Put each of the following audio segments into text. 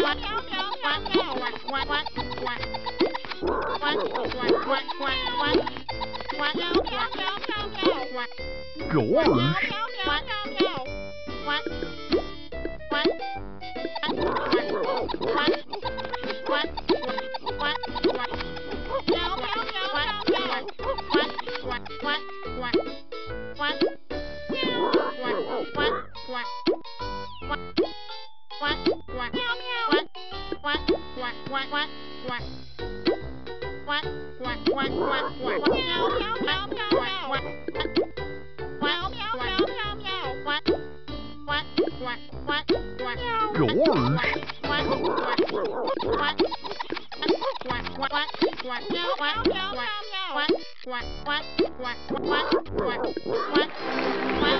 Gosh! What? quack quack quack quack quack quack quack quack meow meow meow meow quack quack meow meow meow meow quack quack quack quack quack George quack quack quack quack quack quack quack meow meow meow meow quack quack quack quack quack quack quack quack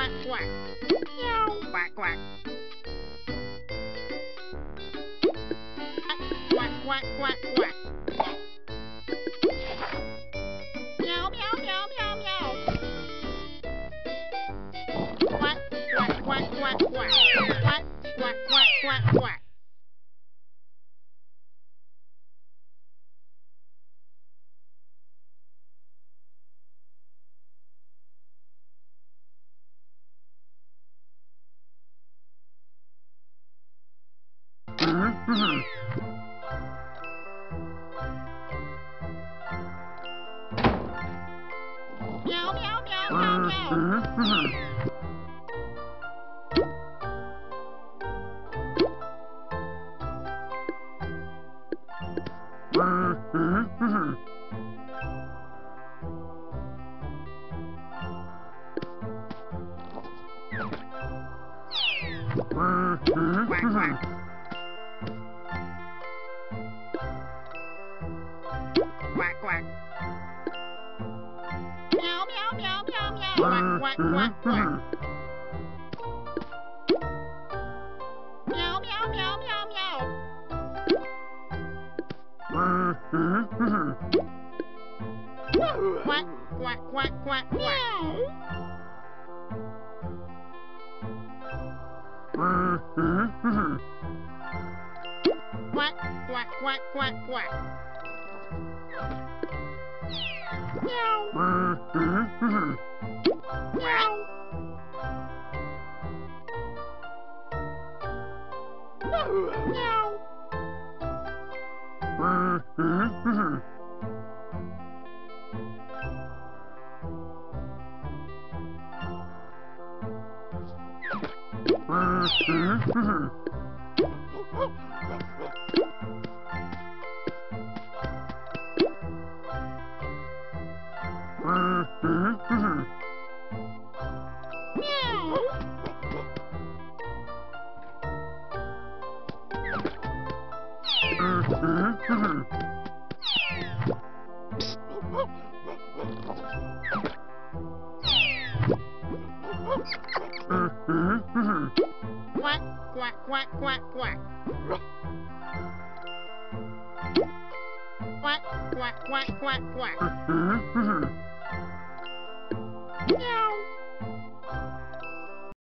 quack, quack. Meow, meow, meow, meow, meow. Quack, quack. quạt quạt. Mèo mèo mèo mèo mèo. Quạt quạt quạt quạt Mèo mèo mèo mèo mèo. Quạt quạt quạt quạt mèo Quack, quack, quack, quack, quack. Meow. Quack, quack, quack, quack, quack. Quack, quack, quack, quack, quack. Meow.